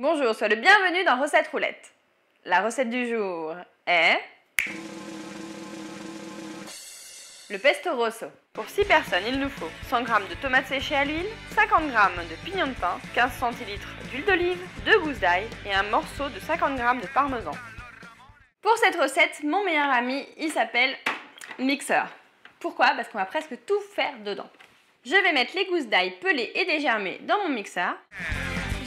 Bonjour, sois le bienvenu dans Recette Roulette. La recette du jour est le pesto rosso. Pour 6 personnes, il nous faut 100 g de tomates séchées à l'huile, 50 g de pignons de pain, 15 centilitres d'huile d'olive, 2 gousses d'ail et un morceau de 50 g de parmesan. Pour cette recette, mon meilleur ami, il s'appelle Mixeur. Pourquoi? Parce qu'on va presque tout faire dedans. Je vais mettre les gousses d'ail pelées et dégermées dans mon mixeur.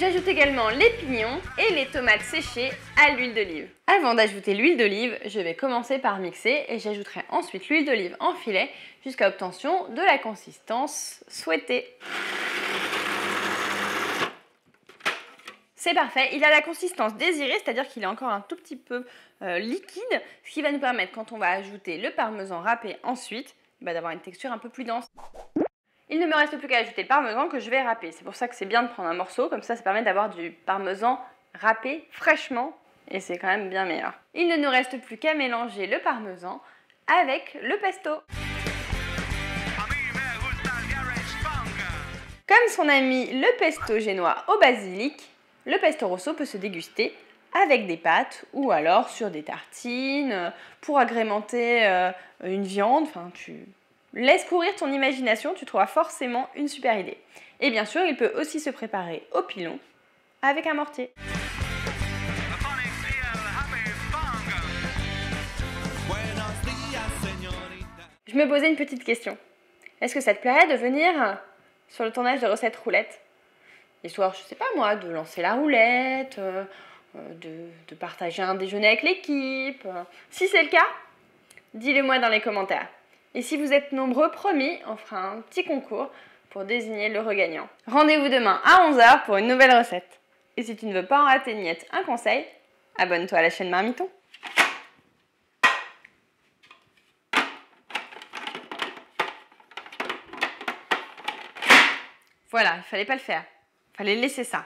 J'ajoute également les pignons et les tomates séchées à l'huile d'olive. Avant d'ajouter l'huile d'olive, je vais commencer par mixer et j'ajouterai ensuite l'huile d'olive en filet jusqu'à obtention de la consistance souhaitée. C'est parfait, il a la consistance désirée, c'est-à-dire qu'il est encore un tout petit peu euh, liquide, ce qui va nous permettre quand on va ajouter le parmesan râpé ensuite, bah, d'avoir une texture un peu plus dense. Il ne me reste plus qu'à ajouter le parmesan que je vais râper. C'est pour ça que c'est bien de prendre un morceau, comme ça ça permet d'avoir du parmesan râpé fraîchement et c'est quand même bien meilleur. Il ne nous reste plus qu'à mélanger le parmesan avec le pesto. Comme son ami le pesto génois au basilic, le pesto rosso peut se déguster avec des pâtes ou alors sur des tartines pour agrémenter euh, une viande. Enfin, tu Laisse courir ton imagination, tu trouveras forcément une super idée. Et bien sûr, il peut aussi se préparer au pilon avec un mortier. Je me posais une petite question. Est-ce que ça te plairait de venir sur le tournage de recettes roulettes? Histoire, je sais pas moi, de lancer la roulette, euh, de, de partager un déjeuner avec l'équipe. Si c'est le cas, dis-le moi dans les commentaires. Et si vous êtes nombreux, promis, on fera un petit concours pour désigner le regagnant. Rendez-vous demain à 11h pour une nouvelle recette. Et si tu ne veux pas en rater ni un conseil, abonne-toi à la chaîne Marmiton. Voilà, il fallait pas le faire. Il fallait laisser ça.